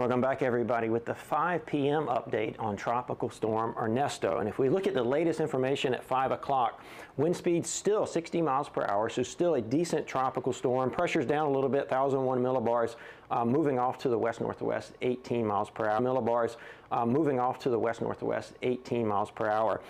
Welcome back, everybody, with the 5 p.m. update on Tropical Storm Ernesto. And if we look at the latest information at 5 o'clock, wind speed still 60 miles per hour, so still a decent tropical storm. Pressure's down a little bit, 1,001 millibars, uh, moving off to the west-northwest, 18 miles per hour. Millibars uh, moving off to the west-northwest, 18 miles per hour.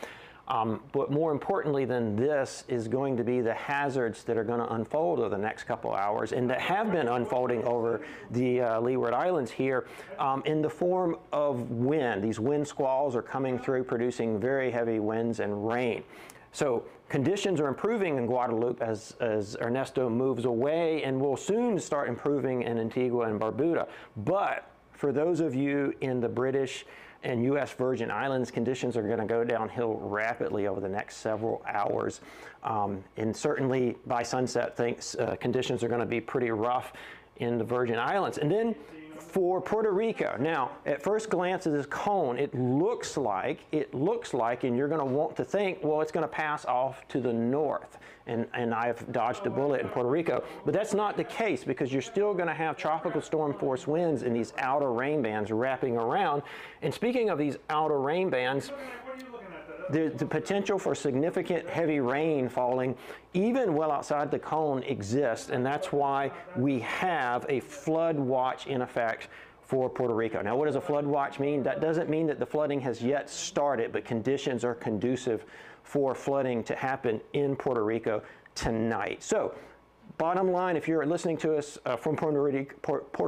Um, but more importantly than this is going to be the hazards that are going to unfold over the next couple hours and that have been unfolding over the uh, Leeward Islands here um, in the form of wind. These wind squalls are coming through producing very heavy winds and rain. So conditions are improving in Guadeloupe as, as Ernesto moves away and will soon start improving in Antigua and Barbuda. But for those of you in the British and U.S. Virgin Islands conditions are going to go downhill rapidly over the next several hours. Um, and certainly by sunset, things, uh, conditions are going to be pretty rough in the Virgin Islands. And then for Puerto Rico. Now, at first glance of this cone, it looks like, it looks like, and you're going to want to think, well, it's going to pass off to the north. And, and I've dodged a bullet in Puerto Rico. But that's not the case because you're still going to have tropical storm force winds in these outer rain bands wrapping around. And speaking of these outer rain bands, the, the, potential for significant heavy rain falling even well outside the cone exists, and that's why we have a flood watch in effect for Puerto Rico. Now, what does a flood watch mean? That doesn't mean that the flooding has yet started, but conditions are conducive for flooding to happen in Puerto Rico tonight. So Bottom line, if you're listening to us uh, from Puerto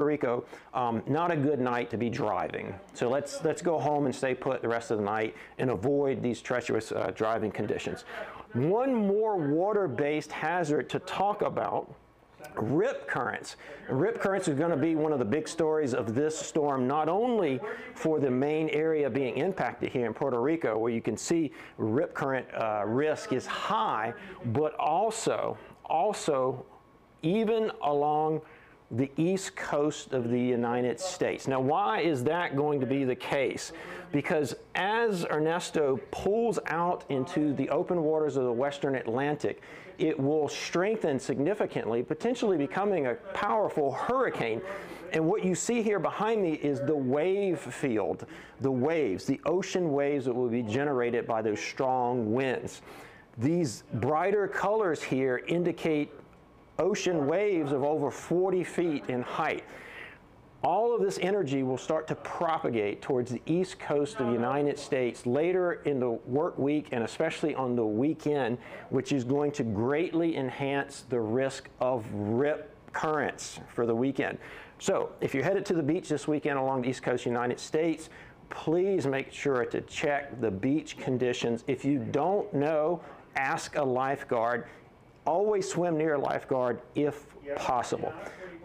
Rico, um, not a good night to be driving. So let's, let's go home and stay put the rest of the night and avoid these treacherous uh, driving conditions. One more water-based hazard to talk about Rip currents. Rip currents are going to be one of the big stories of this storm, not only for the main area being impacted here in Puerto Rico, where you can see rip current uh, risk is high, but also, also even along the east coast of the United States. Now, why is that going to be the case? Because as Ernesto pulls out into the open waters of the western Atlantic, it will strengthen significantly, potentially becoming a powerful hurricane. And what you see here behind me is the wave field, the waves, the ocean waves that will be generated by those strong winds. These brighter colors here indicate ocean waves of over 40 feet in height. All of this energy will start to propagate towards the east coast of the United States later in the work week and especially on the weekend, which is going to greatly enhance the risk of rip currents for the weekend. So if you're headed to the beach this weekend along the east coast of the United States, please make sure to check the beach conditions. If you don't know, ask a lifeguard always swim near a lifeguard if possible.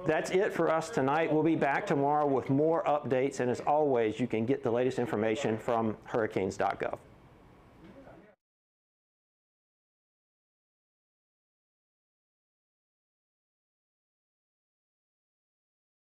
That's it for us tonight. We'll be back tomorrow with more updates, and as always, you can get the latest information from hurricanes.gov.